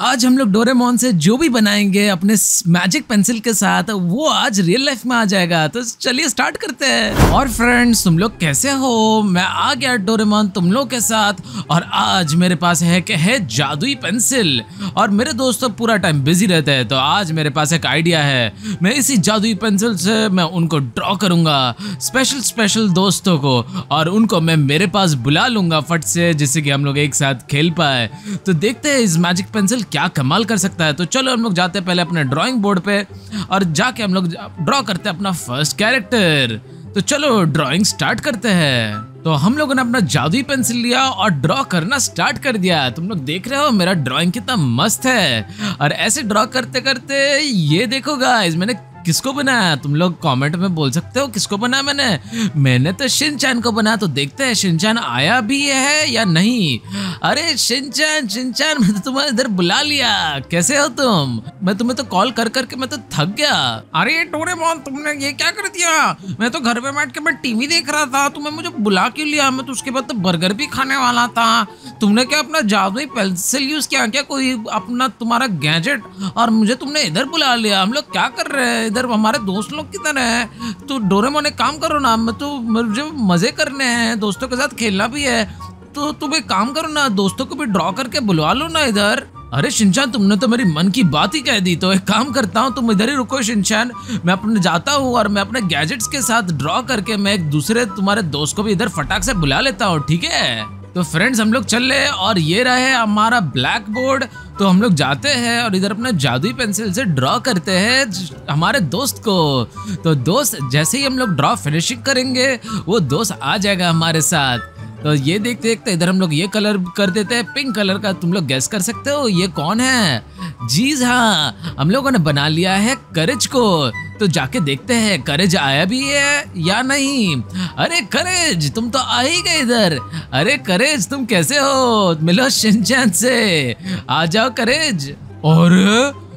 आज हम लोग डोरेमोन से जो भी बनाएँगे, अपने मैजिक पेंसिल के साथ, वो आज रियल लाइफ में आ जाएगा। तो चलिए स्टार्ट करते हैं। और फ्रेंड्स तुम लोग कैसे हो? मैं आ गया डोरेमोन तुम लोग के साथ। और आज मेरे पास है कि है जादुई पेंसिल और मेरे दोस्त तो पूरा टाइम बिज़ी रहते हैं तो आज मेरे पास एक आइडिया है। मैं इसी जादुई पेंसिल से मैं उनको ड्रॉ करूँगा स्पेशल स्पेशल दोस्तों को। और उनको मैं मेरे पास बुला लूँगा फट से, जिससे कि हम लोग एक साथ खेल पाए। तो देखते हैं इस मैजिक पेंसिल क्या कमाल कर सकता है? तो चलो हम लोग जाते पहले अपने ड्राइंग बोर्ड पे और जाके हम लोग ड्रॉ करते हैं अपना फ़र्स्ट कैरेक्टर तो चलो ड्राइंग स्टार्ट करते हैं। तो हम लोगों ने अपना जादुई पेंसिल लिया और ड्रॉ करना स्टार्ट कर दिया। तुम लोग देख रहे हो मेरा ड्राइंग कितना मस्त है। और ऐसे ड्रॉ करते करते ये देखो गाइस मैंने किसको बनाया तुम लोग कमेंट में बोल सकते हो किसको बनाया मैंने। मैंने तो शिनचैन को बनाया तो देखते हैं शिनचैन आया भी है या नहीं। अरे शिनचैन शिनचैन मैं तो तुम्हें इधर बुला लिया। कैसे हो तुम? मैं तुम्हें तो कॉल कर करके मैं तो थक गया। अरे डोरेमोन, तुमने ये क्या कर दिया? मैं तो घर पे बैठ के मैं टीवी देख रहा था, तुम्हें मुझे बुला क्यों लिया? मैं तो उसके बाद तो बर्गर भी खाने वाला था। तुमने क्या अपना जादुई पेंसिल यूज़ किया क्या? कोई अपना तुम्हारा गैजेट और मुझे तुमने इधर बुला लिया। हम लोग क्या कर रहे हैं? इधर हमारे दोस्त लोग किधर हैं? तो डोरेमोन एक काम करो ना, मैं तो मुझे मज़े करने हैं, दोस्तों के साथ खेलना भी है। तो तुम एक काम करो ना, दोस्तों को भी ड्रॉ करके बुलवा लो ना इधर। अरे शिनचान, तुमने तो मेरी मन की बात ही कह दी तो एक काम करता हूँ, तुम इधर ही रुको शिनचान। मैं अपने जाता हूँ और मैं अपने गैजेट्स के साथ ड्रॉ करके मैं एक दूसरे, तुम्हारे दोस्त को भी इधर फटाक से बुला लेता हूँ, ठीक है? तो फ्रेंड्स हम लोग चल रहे और ये रहे हमारा ब्लैक बोर्ड तो हम लोग जाते हैं और इधर अपना जादुई पेंसिल से ड्रॉ करते हैं हमारे दोस्त को। तो दोस्त, जैसे ही हम लोग ड्रॉ फिनिशिंग करेंगे, वो दोस्त आ जाएगा हमारे साथ। तो ये देखते देखते इधर हम लोग ये कलर कर देते हैं, पिंक कलर का तुम लोग गैस कर सकते हो, ये कौन है? जीज हाँ हम लोगों ने बना लिया है करेज को। तो जाके देखते हैं करेज आया भी है या नहीं? अरे करेज तुम तो आ ही गए इधर। अरे करेज तुम कैसे हो? मिलो शिनचैन से। आ जाओ करेज और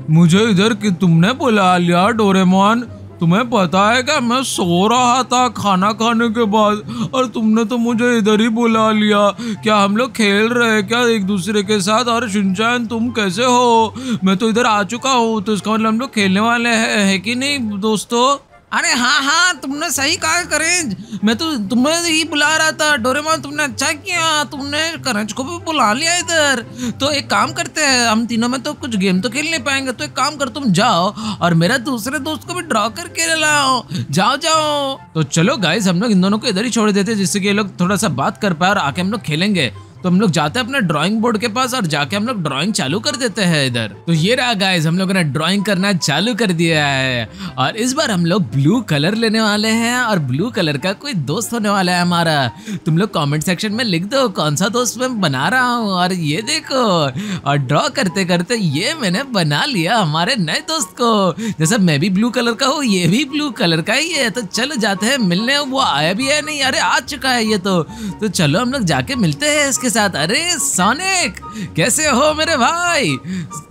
मुझे इधर कि तुमने बुला लिया डोरेमोन? तुम्हें पता है क्या मैं सो रहा था खाना खाने के बाद, और तुमने तो मुझे इधर ही बुला लिया। क्या हम लोग खेल रहे हैं? क्या एक दूसरे के साथ? और शिनचैन, तुम कैसे हो? मैं तो इधर आ चुका हूँ तो इसका मतलब हम लोग खेलने वाले हैं, है कि नहीं दोस्तों? अरे हाँ हाँ तुमने सही कहा करेंज। मैं तो तुम्हें ही बुला रहा था, डोरेमोन तुमने अच्छा किया, तुमने करेंज को भी बुला लिया इधर। तो एक काम करते हैं, हम तीनों में तो कुछ गेम तो खेल नहीं पाएँगे तो एक काम कर, तुम जाओ और मेरा दूसरे दोस्त को भी ड्रॉ करके लाओ। जाओ जाओ। तो चलो गाइस हम लोग इन दोनों को इधर ही छोड़ देते जिससे कि ये लोग थोड़ा सा बात कर पाए और आके हम लोग खेलेंगे। तो हम लोग जाते हैं अपने ड्राइंग बोर्ड के पास और जाके हम लोग ड्राइंग चालू कर देते हैं इधर। तो ये रहा गाइस हम लोगों ने ड्राइंग करना चालू कर दिया है। और इस बार हम लोग ब्लू कलर लेने वाले हैं और ब्लू कलर का कोई दोस्त होने वाला है हमारा। तुम लोग कमेंट सेक्शन में लिख दो कौन सा दोस्त मैं बना रहा हूँ। और ये देखो, और ड्रॉ करते करते ये मैंने बना लिया हमारे नए दोस्त को। जैसे मैं भी ब्लू कलर का हूँ, ये भी ब्लू कलर का ही है। तो चलो जाते हैं, मिलने, वो आया भी है नहीं? अरे आ चुका है ये तो। तो चलो हम लोग जाके मिलते हैं इसके साथ, अरे सोनिक कैसे हो मेरे भाई?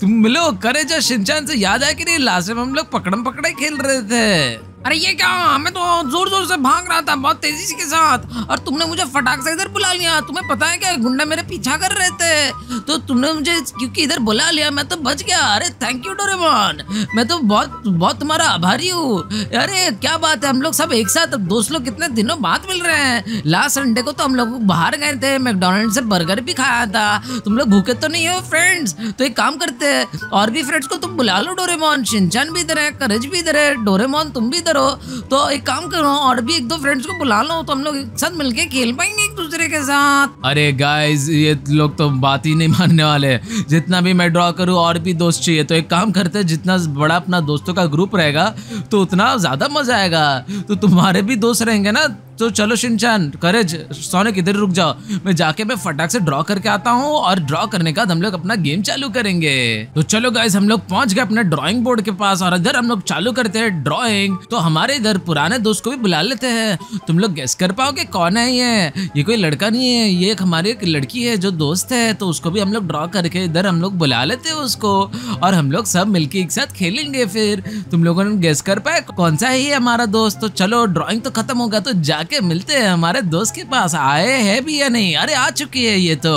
तुम मिलो करे जो शिनचान से याद है कि नहीं? लास्ट टाइम हम लोग पकड़म पकड़े खेल रहे थे। अरे ये क्या? मैं तो ज़ोर ज़ोर से भाग रहा था, बहुत तेज़ी के साथ। और तुमने मुझे फटाक से इधर बुला लिया। तुम्हें पता है क्या? गुंडा मेरे पीछा कर रहे थे। तो तुमने मुझे क्योंकि इधर बुला लिया, मैं तो बच गया। अरे थैंक यू डोरेमोन मैं तो बहुत बहुत तुम्हारा आभारी हूँ। अरे क्या बात है? हम लोग सब एक साथ। दोस्त लोग कितने दिनों बाद मिल रहे हैं। लास्ट संडे को तो हम लोग बाहर गए थे। मैकडोनल्ड से बर्गर भी खाया था। तुम लोग भूखे तो नहीं हो फ्रेंड्स तो एक काम करते हैं। और भी फ्रेंड्स को तुम बुला लो डोरेमोन शिनचैन भी इधर है करज भी इधर है। डोरेमोन तुम भी हो तो एक काम करो, और भी एक दो फ्रेंड्स को बुला लो तो हम लोग एक साथ मिलके खेल पाएँगे एक दूसरे के साथ। अरे गाइस ये लोग तो बात ही नहीं मानने वाले। जितना भी मैं ड्रॉ करूँ, और भी दोस्त चाहिए। तो एक काम करते जितना बड़ा अपना दोस्तों का ग्रुप रहेगा तो उतना ज़्यादा मज़ा आएगा। तो तुम्हारे भी दोस्त रहेंगे ना तो चलो शिनचान करेज सोने किधर रुक जाओ। मैं जाके मैं फटाक से ड्रॉ करके आता हूँ और ड्रॉ करने का हम लोग अपना गेम चालू करेंगे। तो चलो गाइस हम लोग पहुँच गए अपने ड्रॉइंग बोर्ड के पास और इधर हम लोग चालू करते हैं ड्रॉइंग तो हमारे इधर पुराने दोस्त को भी बुला लेते हैं। तुम लोग गेस कर पाओगे कौन है ये? ये कोई लड़का नहीं है, ये एक हमारी एक लड़की है जो दोस्त है तो उसको भी हम लोग ड्रॉ करके इधर हम लोग बुला लेते हैं उसको और हम लोग सब मिलके एक साथ खेलेंगे फिर। तुम लोगों ने गेस कर पाए कौन सा है ये हमारा दोस्त? तो चलो ड्रॉइंग तो खत्म होगा तो जाके जाके मिलते हैं, हमारे दोस्त के पास आए हैं भी या नहीं? अरे, आ चुकी है ये तो।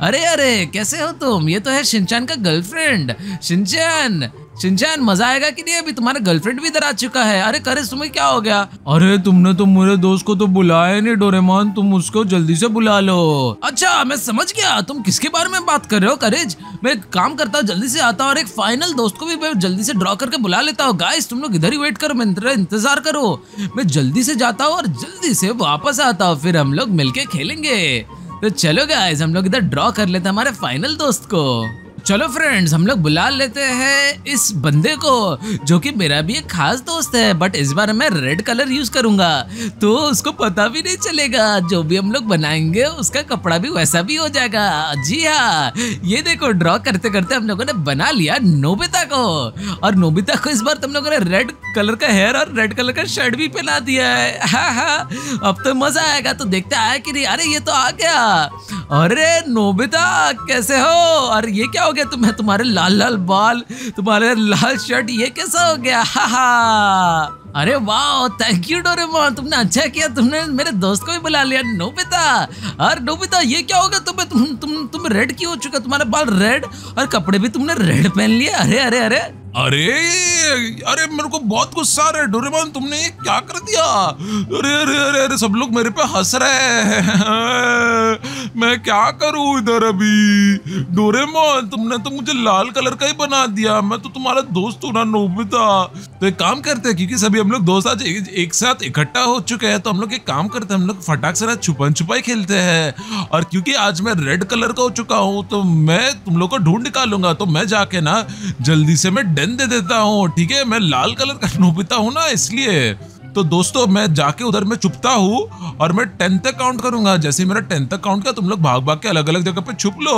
अरे अरे, कैसे हो तुम? ये तो है शिनचान का गर्लफ्रेंड शिनचान! शिनचान मज़ा आएगा कि नहीं? अभी तुम्हारा गर्लफ्रेंड भी इधर आ चुका है। अरे, करे, तुम्हें क्या हो गया? अरे, तुमने तो मेरे दोस्त को तो बुलाया नहीं, डोरेमोन। तुम उसको जल्दी से बुला लो। अच्छा मैं समझ गया। तुम किसके बारे में बात कर रहे हो? करेज, मैं काम करता हूँ, जल्दी से आता हूँ और एक फाइनल दोस्त को भी मैं जल्दी से ड्रॉ करके बुला लेता हूँ। गाइस तुम लोग इधर ही वेट करो, मैं इंतज़ार करो। मैं जल्दी से जाता हूँ और जल्दी से वापस आता हूँ। फिर हम लोग मिलके खेलेंगे। तो चलो गाइस हम लोग इधर ड्रॉ कर लेते हैं हमारे फाइनल दोस्त को। चलो फ्रेंड्स हम लोग बुला लेते हैं इस बंदे को, जो कि मेरा भी एक खास दोस्त है बट इस बार मैं रेड कलर यूज़ करूँगा। तो उसको पता भी नहीं चलेगा, जो भी हम लोग बनाएँगे, उसका कपड़ा भी वैसा भी हो जाएगा। जी हाँ ये देखो ड्रॉ करते करते हम लोगों ने बना लिया नोबिता को। और नोबिता को इस बार तुम लोगों ने रेड कलर का हेयर और रेड कलर का शर्ट भी पहना दिया है। हाँ हाँ अब तो मज़ा आएगा तो देखते आया कि नहीं। अरे, ये तो आ गया। अरे नोबिता, कैसे हो? और ये क्या हो गया? तुम्हें तुम्हारे लाल लाल बाल, तुम्हारे लाल शर्ट, ये कैसा हो गया? हा हा। अरे वाह थैंक यू डोरेमोन तुमने अच्छा किया, तुमने मेरे दोस्त को भी बुला लिया, नोबिता। और नोबिता, ये क्या होगा तुम्हें तुम तुम तुम रेड क्यों हो चुका? तुम्हारे बाल रेड और कपड़े भी तुमने रेड पहन लिए। अरे अरे अरे। अरे अरे मेरे को बहुत गुस्सा आ रहा है डोरेमोन तुमने ये क्या कर दिया? अरे अरे अरे अरे सब लोग मेरे पे हंस रहे हैं। मैं क्या करूँ इधर अभी? डोरेमोन तुमने तो मुझे लाल कलर का ही बना दिया। मैं तो तुम्हारा दोस्त हूँ ना नोबिता। तो एक काम करते हैं क्योंकि सभी हम लोग दोस्त आज एक, साथ इकट्ठा हो चुके हैं तो हम लोग एक काम करते हैं हम लोग फटाक से ना छुपन छुपाई खेलते हैं। और क्योंकि आज मैं रेड कलर का हो चुका हूँ तो मैं तुम लोग को ढूंढ निकालूँगा तो मैं जाके ना जल्दी से मैं डेन दे देता हूँ, ठीक है? मैं लाल कलर का नोबिता हूँ ना, इसलिए। तो दोस्तों, मैं जाके उधर मैं चुपता हूँ और मैं टेन तक काउंट करूँगा। जैसे मेरा टेन तक काउंट किया, तुम लोग भाग भाग के अलग अलग जगह पे छुप लो।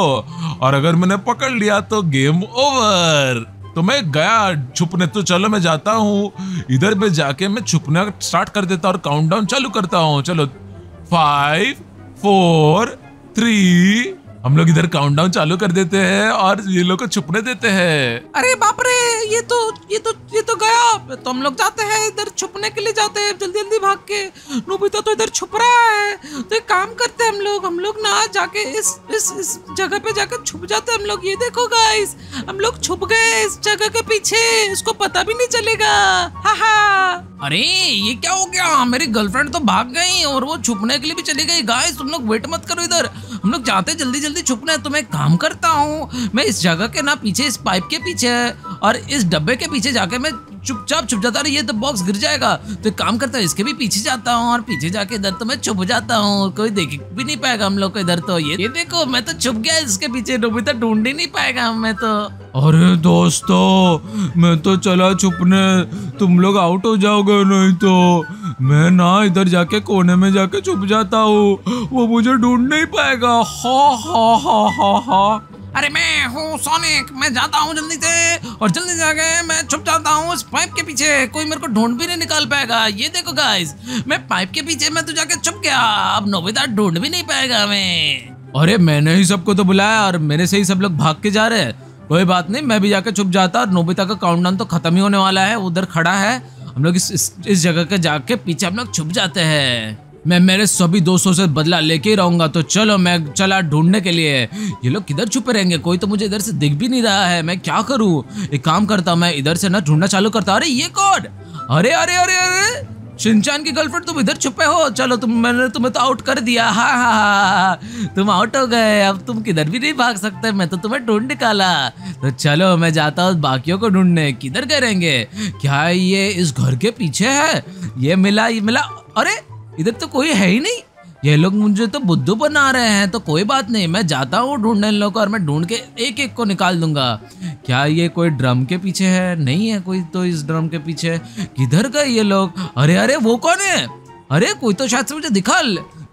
और अगर मैंने पकड़ लिया तो गेम ओवर। तो मैं गया, छुपने तो चलो, मैं जाता हूँ। इधर में जाके मैं छुपना स्टार्ट कर देता और काउंटडाउन चालू करता हूँ। चलो फाइव फोर थ्री हम लोग इधर काउंटडाउन चालू कर देते हैं और ये लोग को छुपने देते हैं। अरे बाप रे ये तो ये तो ये तो गया। तो हम लोग जाते हैं इधर छुपने के लिए जाते हैं जल्दी जल्दी भाग के। नोबिता तो इधर छुप रहा है। तो एक काम करते हैं हम लोग हम लोग ना जाके इस इस इस जगह पे जाकर छुप जाते हैं हम लोग। ये देखो गाइस हम लोग छुप गए इस जगह के पीछे। उसको पता भी नहीं चलेगा। हा हा। अरे ये क्या हो गया? मेरी गर्लफ्रेंड तो भाग गई और वो छुपने के लिए भी चली गई। गाइस तुम लोग वेट मत करो इधर। हम लोग जाते हैं जल्दी जल्दी छुपने तो मैं काम करता हूँ। मैं इस जगह के ना पीछे, इस पाइप के पीछे, और इस डब्बे के पीछे जाके मैं चुपचाप छुप जाता ये तो बॉक्स गिर जाएगा। तो काम करता हूँ, इसके भी पीछे जाता हूँ, और पीछे जाके इधर तो मैं छुप जाता हूँ। कोई देख भी नहीं पाएगा हम लोग को इधर तो। ये ये देखो, मैं तो छुप गया इसके पीछे नोबिता ढूंढ ही नहीं पाएगा हमें तो। अरे दोस्तों, मैं तो चला छुपने। तुम लोग आउट हो जाओगे नहीं तो। मैं ना इधर जाके कोने में जाके छुप जाता हूँ। वो मुझे ढूंढ नहीं पाएगा। हा हा हा हा हा। अरे मैं हूँ सोनिक मैं जाता हूँ जल्दी से। और जल्दी जाके मैं छुप जाता हूँ उस पाइप के पीछे। कोई मेरे को ढूंढ भी नहीं निकाल पाएगा। ये देखो गाइस मैं पाइप के पीछे मैं तो जाके छुप गया। अब नोबिता ढूंढ भी नहीं पाएगा हमें। अरे मैंने ही सबको तो बुलाया और मेरे से ही सब लोग भाग के जा रहे हैं। कोई बात नहीं, मैं भी जाके छुप जाता। और नोबिता का काउंटडाउन तो खत्म ही होने वाला है। उधर खड़ा है। हम लोग इस, इस इस जगह के जाके पीछे हम लोग छुप जाते हैं। मैं मेरे सभी दोस्तों से बदला लेके ही रहूँगा तो चलो मैं चला ढूँढने के लिए। ये लोग किधर छुपे रहेंगे? कोई तो मुझे इधर से दिख भी नहीं रहा है मैं क्या करूँ? एक काम करता मैं इधर से ना ढूंढना चालू करता अरे ये कौन? अरे अरे अरे अरे! शिनचान की गर्लफ्रेंड, तुम इधर छुपे हो। चलो, तुम, मैंने तुम्हें तो आउट कर दिया। हाँ हाँ हा तुम आउट हो गए। अब तुम किधर भी नहीं भाग सकते। मैं तो तुम्हें ढूंढ निकाला। तो चलो, मैं जाता हूँ बाकियों को ढूँढने। किधर करेंगे? क्या ये इस घर के पीछे है? ये मिला ये मिला। अरे, इधर तो कोई है ही नहीं। ये लोग मुझे तो बुद्धू बना रहे हैं तो कोई बात नहीं, मैं जाता हूँ ढूँढने लोग को और मैं ढूंढ के एक एक को निकाल दूँगा। क्या ये कोई ड्रम के पीछे है? नहीं है कोई तो इस ड्रम के पीछे। किधर गए ये लोग? अरे अरे, वो कौन है? अरे, कोई तो शायद से मुझे दिखा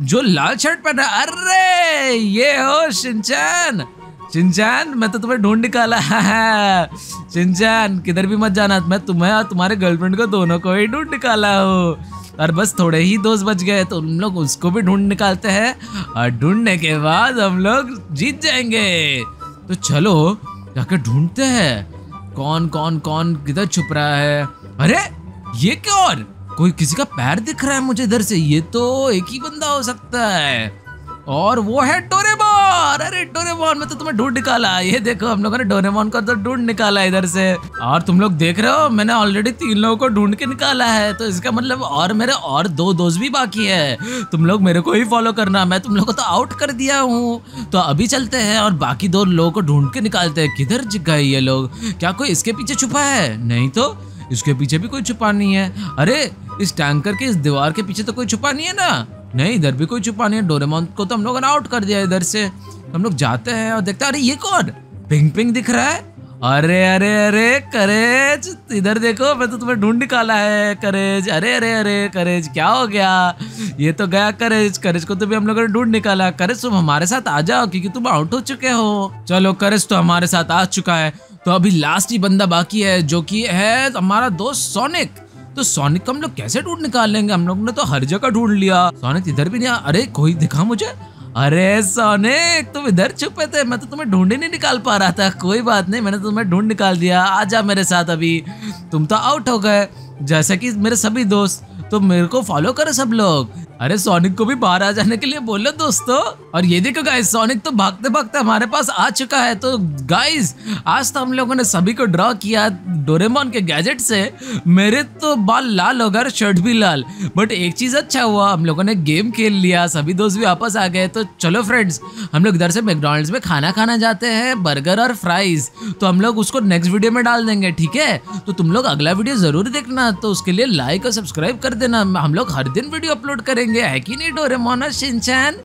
जो लाल शर्ट पहना अरे, ये हो शिनचैन। शिनचैन, मैं तो तुम्हें ढूंढ निकाला। है शिनचैन, किधर भी मत जाना, मैं तुम्हें और तुम्हारे गर्लफ्रेंड को दोनों को ही ढूंढ निकाला हूँ। और बस थोड़े ही दोस्त बच गए तो हम लोग उसको भी ढूंढ निकालते हैं और ढूँढने के बाद हम लोग जीत जाएँगे। तो चलो जाकर ढूंढते हैं, कौन कौन कौन किधर छुप रहा है? अरे, ये क्या और? कोई किसी का पैर दिख रहा है मुझे इधर से, ये तो एक ही बंदा हो सकता है। और वो है डोरेमोन अरे डोरेमोन मैं तो तुम्हें ढूंढ निकाला। ये देखो, हम लोगों ने डोरेमोन को तो ढूंढ निकाला इधर से। और तुम लोग देख रहे हो, मैंने ऑलरेडी तीन लोगों को ढूंढ के निकाला है। तो इसका मतलब और मेरे और दो दोस्त भी बाकी है। तुम लोग मेरे को ही फॉलो करना, मैं तुम लोग को तो आउट कर दिया हूँ। तो अभी चलते हैं और बाकी दो लोगों को ढूंढ के निकालते हैं। किधर गए ये लोग? क्या कोई इसके पीछे छुपा है? नहीं तो इसके पीछे भी कोई छुपा नहीं है। अरे, इस टैंकर के इस दीवार के पीछे तो कोई छुपा नहीं है ना? नहीं, इधर भी कोई छुपा नहीं है। डोरेमोन को तो हम लोगों आउट कर दिया इधर से। हम लोग जाते हैं और देखते हैं, अरे, ये कौन? पिंक पिंक दिख रहा है? अरे अरे अरे, करेज, इधर देखो, मैं तो तुम्हें ढूंढ निकाला है, करेज। अरे अरे अरे, करेज, क्या हो गया? ये तो गया करेज। करेज को तो भी हम लोगों ने ढूंढ निकाला। करेज, तुम हमारे साथ आ जाओ, क्योंकि तुम आउट हो चुके हो। चलो, करेज तो हमारे साथ आ चुका है। तो अभी लास्ट ही बंदा बाकी है, जो कि है हमारा दोस्त सोनिक तो सोनिक को हम लोग कैसे ढूंढ निकाल लेंगे? हम लोग ने तो हर जगह ढूंढ लिया। सोनिक इधर भी नहीं अरे, कोई दिखा मुझे? अरे सोनिक तुम इधर छुपे थे। मैं तो तुम्हें ढूंढ ही नहीं निकाल पा रहा था। कोई बात नहीं, मैंने तुम्हें ढूंढ निकाल दिया। आ जा मेरे साथ अभी। तुम तो आउट हो गए। जैसे कि मेरे सभी दोस्त तो मेरे को फॉलो करो सब लोग। अरे सोनिक को भी बाहर आ जाने के लिए बोलो दोस्तों। और ये देखो गाइस सोनिक तो भागते भागते हमारे पास आ चुका है। तो गाइस आज तो हम लोगों ने सभी को ड्रॉ किया डोरेमोन के गैजेट से। मेरे तो बाल लाल हो गए शर्ट भी लाल। बट एक चीज़ अच्छा हुआ, हम लोगों ने गेम खेल लिया। सभी दोस्त भी वापस आ गए। तो चलो फ्रेंड्स हम लोग इधर से मैकडोनल्ड्स में खाना खाना जाते हैं बर्गर और फ्राइज तो हम लोग उसको नेक्स्ट वीडियो में डाल देंगे, ठीक है? तो तुम लोग अगला वीडियो ज़रूर देखना। तो उसके लिए लाइक और सब्सक्राइब कर देना। हम लोग हर दिन वीडियो अपलोड करेंगे है कि नहीं डोरेमोन और शिनचैन